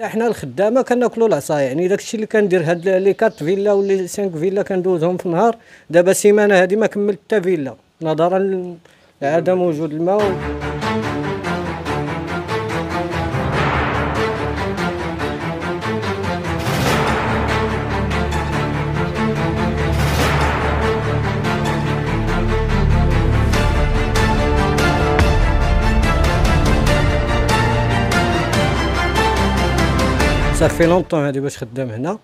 حنا الخدامة كنأكلوا العصا يعني داكشي اللي كندير هاد لي كات فيلا ولا 5 فيلا كندوزهم في النهار دابا سيمانه هادي ما كملت حتى فيلا نظرا لعدم وجود الماء ça fait longtemps هادي باش خدام هنا.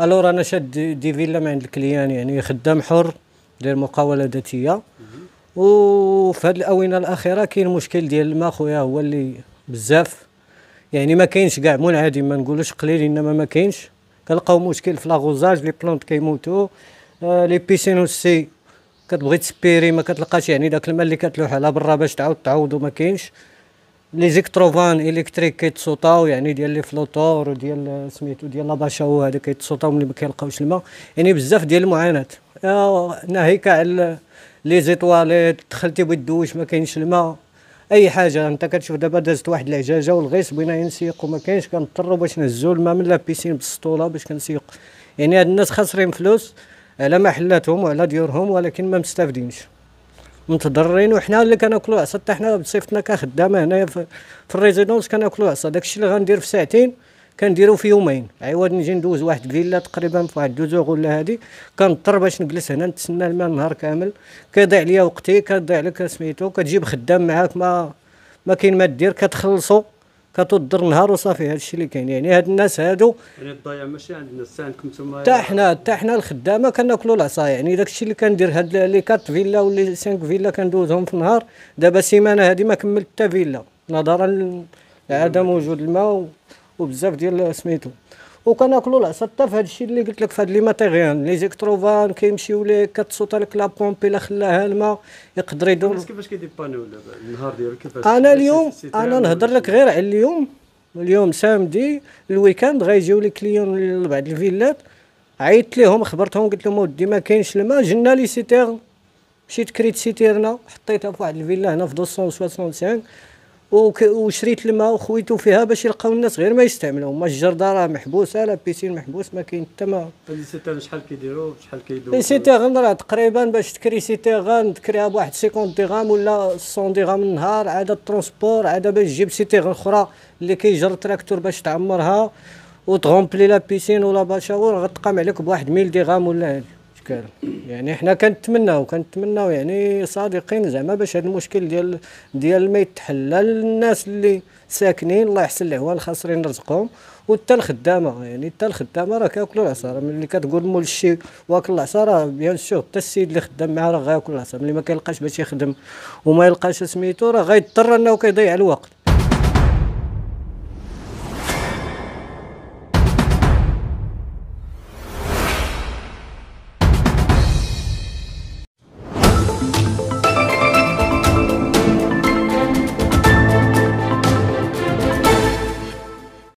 alors أنا شاد des villas من عند ال client يعني خدام حر داير مقاولة ذاتية. وفي هاد الأونة الأخيرة كاين مشكل ديال الماء خويا هو اللي بزاف. يعني ما كاينش كاع منعدم ما نقولوش قليل إنما ما كاينش. كنلقاو مشكل في l'arrosage les plantes كيموتو. آه les piscines aussi كتبغي ت aspirer ما كتلقاش يعني داك الماء اللي كتلوح على برا باش تعاود تعوضو ما كاينش. les électrovannes électriques كيتصوطاو يعني ديال les flotteurs وديال سميتو ديال la bâche à eau هذا كيتصوطاو ملي ما كيلقاوش الماء. يعني بزاف ديال المعاناة. ناهيك على les toilettes دخلتي بغيت دوش ما كاينش الماء. أي حاجة أنت كتشوف دابا دازت واحد العجاجة والغيس بغينا نسيقو ما كاينش كنضطروا باش نهزو الماء من la piscine بالسطولة باش كنسيق. يعني هاد الناس خاسرين فلوس على محلاتهم وعلى ديورهم ولكن ما مستافدينش. متضررين وحنا اللي كناكلوا عصا حتى حنا بصفتنا كخدامة هنايا في, ال résidence كناكلوا عصا. داكشي اللي غندير في ساعتين كنديرو في يومين. عوض نجي ندوز واحد فيلا تقريبا في واحد deux heures ولا هادي كنضطر باش نجلس هنا نتسنى الماء النهار كامل. كيضيع ليا وقتي كيضيع لك سميتو كتجيب خدام معاك ما ما كاين ما دير كتخلصو. كتوضر نهار وصافي. هذا الشيء اللي كاين. يعني هاد الناس هادو يعني الضياع ماشي عند الناس عندكم نتوما حتى حنا حتى حنا الخدامة كناكلوا العصا. يعني داك الشيء اللي كندير هاد les quatre villas ولا 5 فيلا كندوزهم في النهار. دابا سيمانه هادي ما كملت حتى فيلا. نظرا لعدم وجود الماء وبزاف ديال سميتو. وكناكلوا العصا حتى في هذا الشيء اللي قلت لك في هاد les matériels les électrovannes كيمشيو ليه كتصوت لك la pompe إلا خلاها الماء يقدر يدور. الناس كيفاش كيديبانيو النهار ديالو؟ كيفاش؟ أنا اليوم أنا نهضر لك غير على اليوم. اليوم samedi ال weekend غيجيو les clients لبعض الفيلات. عيطت ليهم خبرتهم قلت لهم ودي ما كاينش الماء جنا les citernes. مشيت كريت سيتيرنا حطيتها في واحد الفيلا هنا في 265 وشريت الماء وخويتو فيها باش يلقاو الناس غير ما يستعملوا ما الجرداره محبوسه la piscine محبوس ما كاين حتى ما. les citernes شحال كيديروا شحال كيدوزوا les citernes راه تقريبا باش تكري citerne تكريها بواحد 50 درهم ولا 100 درهم النهار عاد ال transport عاد باش تجيب citerne أخرى اللي كيجر تراكتور باش تعمرها وت remplir la piscine و la bâche à eau غتقام عليك بواحد 1000 درهم ولا هادي كان يعني حنا كنتمناو كنتمناو يعني صادقين زعما باش هذا المشكل ديال ديال ما يتحل. للناس اللي ساكنين الله يحسن الاحوال خاسرين رزقهم وحتى الخدامة. يعني حتى الخدامة راه كياكلوا العصا ملي كتقول مول الشي واكل العصا راه بيان سور حتى السيد اللي خدام معاه راه غياكل العصا ملي ما كيلقاش باش يخدم وما يلقاش سميتو راه غيضطر إنه كيضيع الوقت.